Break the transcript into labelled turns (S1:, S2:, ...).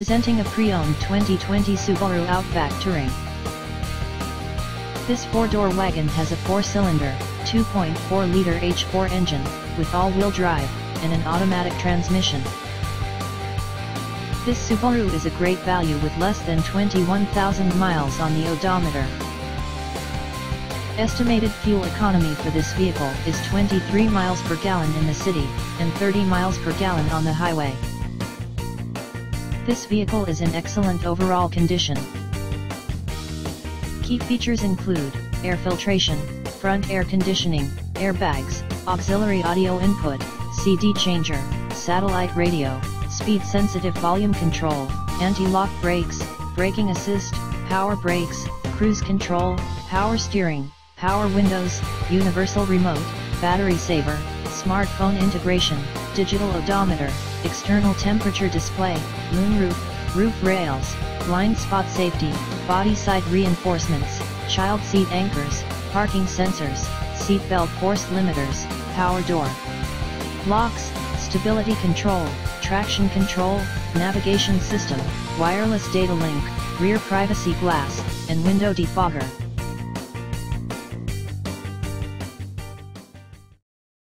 S1: Presenting a pre-owned 2020 Subaru Outback Touring. This four-door wagon has a four-cylinder, 2.4-liter H4 engine, with all-wheel drive, and an automatic transmission. This Subaru is a great value with less than 21,000 miles on the odometer. Estimated fuel economy for this vehicle is 23 miles per gallon in the city, and 30 miles per gallon on the highway. This vehicle is in excellent overall condition. Key features include, air filtration, front air conditioning, airbags, auxiliary audio input, CD changer, satellite radio, speed-sensitive volume control, anti-lock brakes, braking assist, power brakes, cruise control, power steering, power windows, universal remote, battery saver, smartphone integration, digital odometer, external temperature display, moonroof, roof rails, blind spot safety, body side reinforcements, child seat anchors, parking sensors, seat belt force limiters, power door locks, stability control, traction control, navigation system, wireless data link, rear privacy glass, and window defogger.